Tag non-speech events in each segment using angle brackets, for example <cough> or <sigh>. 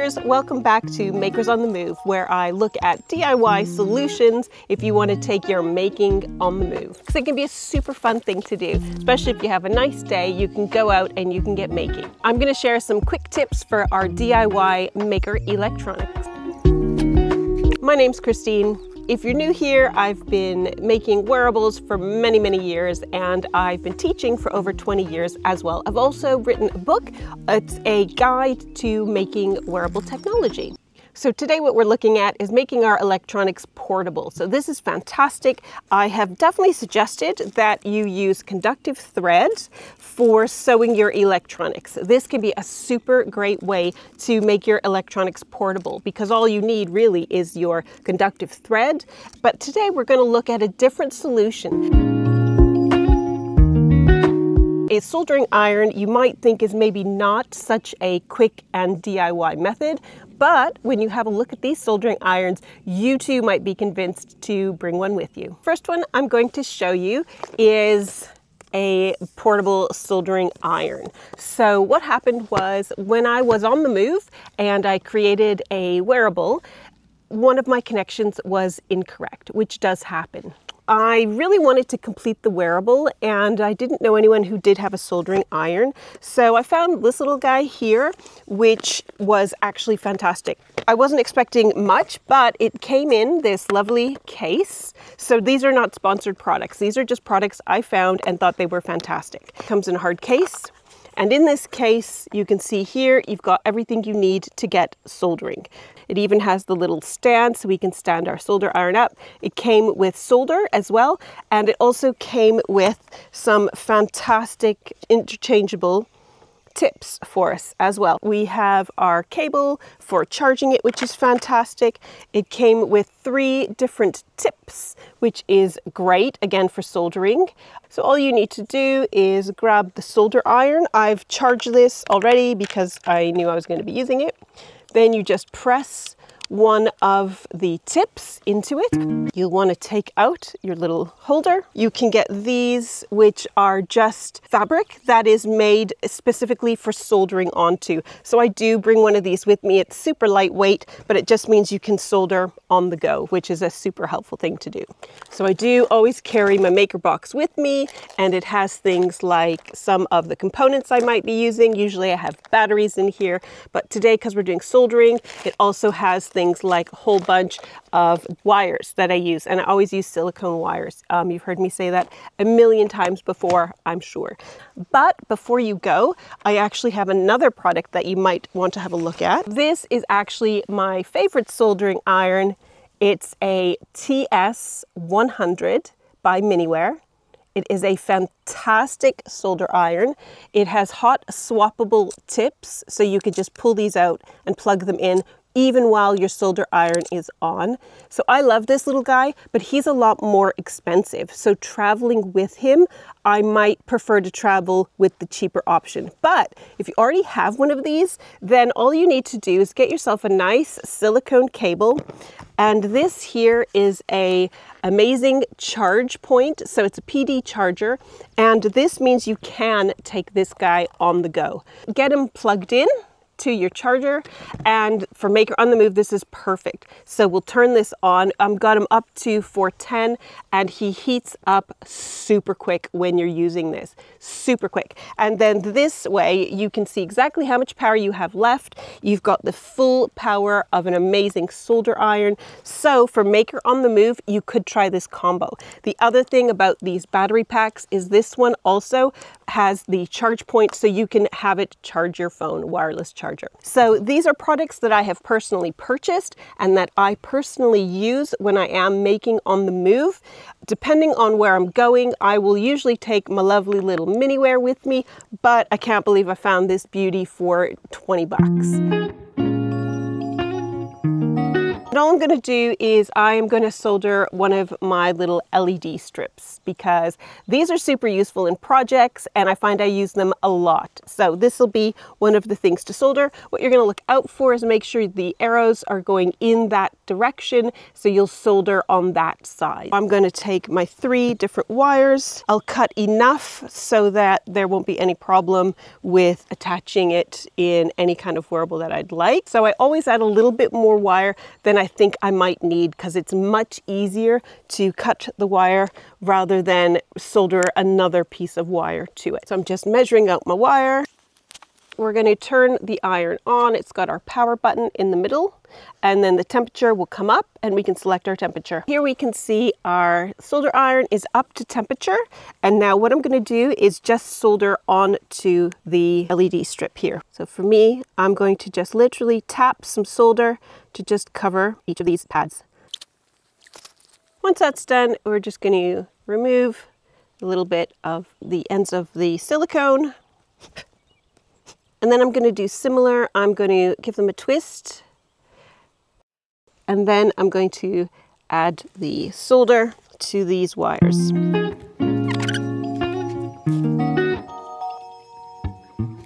makers, welcome back to Makers on the Move, where I look at DIY solutions if you want to take your making on the move. Because it can be a super fun thing to do, especially if you have a nice day, you can go out and you can get making. I'm going to share some quick tips for our DIY maker electronics. My name's Christine. If you're new here, I've been making wearables for many, many years, and I've been teaching for over 20 years as well. I've also written a book. It's a guide to making wearable technology. So today what we're looking at is making our electronics portable. So this is fantastic. I have definitely suggested that you use conductive threads for sewing your electronics. This can be a super great way to make your electronics portable because all you need really is your conductive thread. But today we're going to look at a different solution. A soldering iron you might think is maybe not such a quick and DIY method, but when you have a look at these soldering irons, you too might be convinced to bring one with you. First one I'm going to show you is a portable soldering iron. So what happened was when I was on the move and I created a wearable, one of my connections was incorrect, which does happen. I really wanted to complete the wearable and I didn't know anyone who did have a soldering iron. So I found this little guy here, which was actually fantastic. I wasn't expecting much, but it came in this lovely case. So these are not sponsored products. These are just products I found and thought they were fantastic. Comes in a hard case. And in this case, you can see here, you've got everything you need to get soldering. It even has the little stand so we can stand our solder iron up. It came with solder as well, and it also came with some fantastic interchangeable tips for us as well. We have our cable for charging it, which is fantastic. It came with three different tips, which is great, again, for soldering. So all you need to do is grab the solder iron. I've charged this already because I knew I was going to be using it. Then you just press one of the tips into it. You'll want to take out your little holder. You can get these, which are just fabric that is made specifically for soldering onto. So I do bring one of these with me. It's super lightweight, but it just means you can solder on the go, which is a super helpful thing to do. So I do always carry my maker box with me, and it has things like some of the components I might be using. Usually I have batteries in here, but today, because we're doing soldering, it also has things things like a whole bunch of wires that I use, and I always use silicone wires. Um, you've heard me say that a million times before, I'm sure. But before you go, I actually have another product that you might want to have a look at. This is actually my favorite soldering iron. It's a TS100 by Miniware. It is a fantastic solder iron. It has hot swappable tips, so you can just pull these out and plug them in even while your solder iron is on. So I love this little guy, but he's a lot more expensive. So traveling with him, I might prefer to travel with the cheaper option. But if you already have one of these, then all you need to do is get yourself a nice silicone cable. And this here is a amazing charge point. So it's a PD charger. And this means you can take this guy on the go. Get him plugged in to your charger. And for Maker on the Move, this is perfect. So we'll turn this on. I've got him up to 410 and he heats up super quick when you're using this, super quick. And then this way you can see exactly how much power you have left. You've got the full power of an amazing solder iron. So for Maker on the Move, you could try this combo. The other thing about these battery packs is this one also has the charge point so you can have it charge your phone, wireless charger. So these are products that I have personally purchased and that I personally use when I am making on the move. Depending on where I'm going, I will usually take my lovely little Miniware with me, but I can't believe I found this beauty for 20 bucks. All I'm going to do is I am going to solder one of my little LED strips because these are super useful in projects and I find I use them a lot. So this will be one of the things to solder. What you're going to look out for is make sure the arrows are going in that direction so you'll solder on that side. I'm going to take my three different wires. I'll cut enough so that there won't be any problem with attaching it in any kind of wearable that I'd like. So I always add a little bit more wire than I think I might need because it's much easier to cut the wire rather than solder another piece of wire to it. So I'm just measuring out my wire. We're going to turn the iron on. It's got our power button in the middle and then the temperature will come up and we can select our temperature. Here we can see our solder iron is up to temperature and now what I'm going to do is just solder on to the LED strip here. So for me I'm going to just literally tap some solder to just cover each of these pads. Once that's done we're just going to remove a little bit of the ends of the silicone <laughs> and then I'm going to do similar. I'm going to give them a twist. And then I'm going to add the solder to these wires.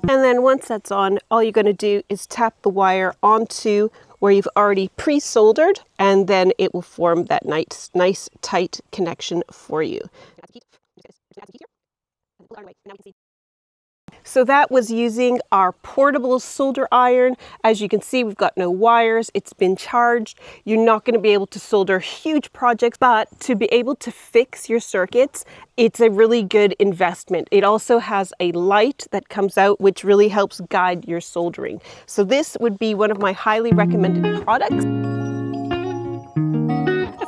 And then once that's on, all you're going to do is tap the wire onto where you've already pre-soldered and then it will form that nice, nice tight connection for you. So that was using our portable solder iron. As you can see, we've got no wires. It's been charged. You're not going to be able to solder huge projects, but to be able to fix your circuits, it's a really good investment. It also has a light that comes out, which really helps guide your soldering. So this would be one of my highly recommended products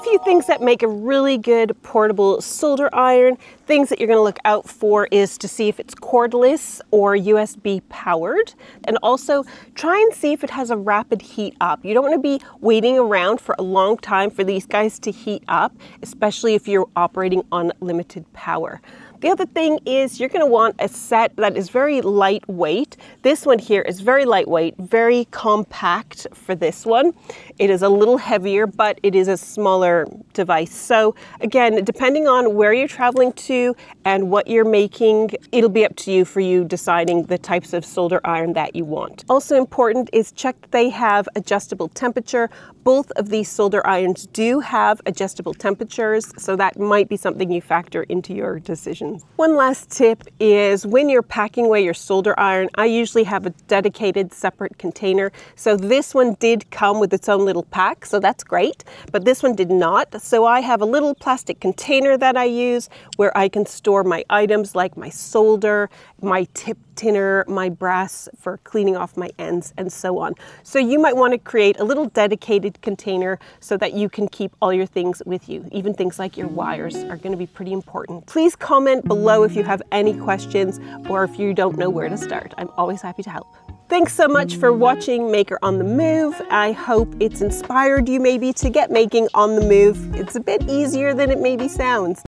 few things that make a really good portable solder iron. Things that you're going to look out for is to see if it's cordless or USB powered. And also try and see if it has a rapid heat up. You don't want to be waiting around for a long time for these guys to heat up, especially if you're operating on limited power. The other thing is you're going to want a set that is very lightweight. This one here is very lightweight, very compact for this one. It is a little heavier, but it is a smaller device. So again, depending on where you're traveling to and what you're making, it'll be up to you for you deciding the types of solder iron that you want. Also important is check that they have adjustable temperature. Both of these solder irons do have adjustable temperatures, so that might be something you factor into your decision. One last tip is when you're packing away your solder iron, I usually have a dedicated separate container. So this one did come with its own little pack, so that's great, but this one did not. So I have a little plastic container that I use where I can store my items like my solder, my tip tinner, my brass for cleaning off my ends, and so on. So you might want to create a little dedicated container so that you can keep all your things with you. Even things like your wires are going to be pretty important. Please comment below if you have any questions or if you don't know where to start. I'm always happy to help. Thanks so much for watching Maker on the Move. I hope it's inspired you maybe to get making on the move. It's a bit easier than it maybe sounds.